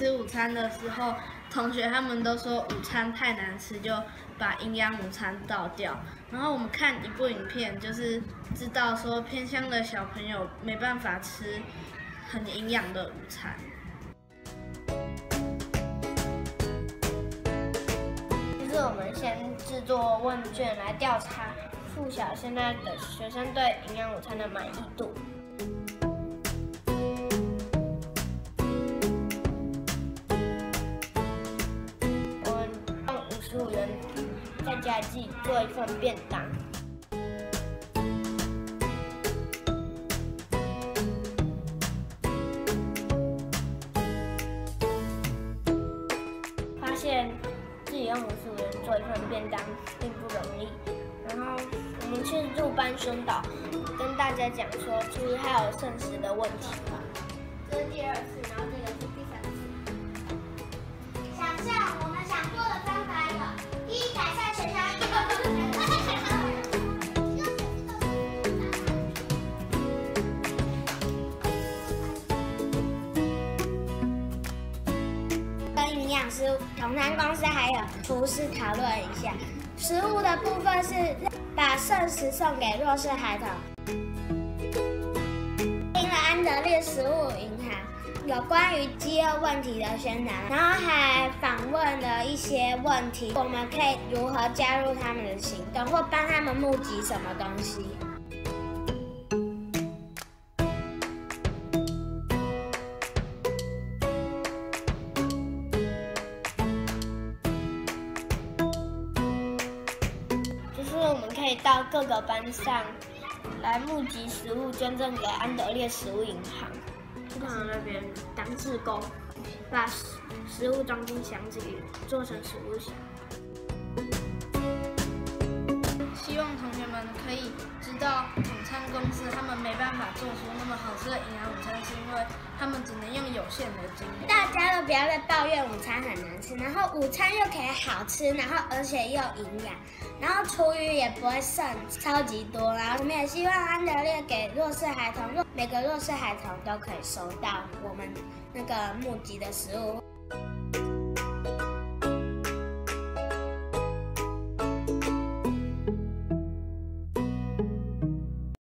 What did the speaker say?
吃午餐的时候，同学他们都说午餐太难吃，就把营养午餐倒掉。然后我们看一部影片，就是知道说偏乡的小朋友没办法吃很营养的午餐。就是我们先制作问卷来调查附小现在的学生对营养午餐的满意度。五十五元在家自己做一份便当。发现自己用五十五元做一份便当并不容易，然后我们去入班宣导，跟大家讲说，其实还有剩食的问题吧。这是第二次，然后这个营养师、同餐公司还有厨师讨论一下，食物的部分是把剩食送给弱势孩童。听了安德烈食物银行有关于饥饿问题的宣传，然后还访问了一些问题，我们可以如何加入他们的行动，或帮他们募集什么东西。可以到各个班上来募集食物，捐赠给安德烈食物银行。去他们那边当志工，把食食物装进箱子里，做成食物箱。希望同学们可以知道，午餐公司他们没办法做出那么好吃的营养午餐，是因为他们只能用有限的精力。大家都不要再抱怨午餐很难吃，然后午餐又可以好吃，然后而且又营养，然后厨余也不会剩超级多。然后我们也希望安德烈给弱势孩童，若每个弱势孩童都可以收到我们那个募集的食物。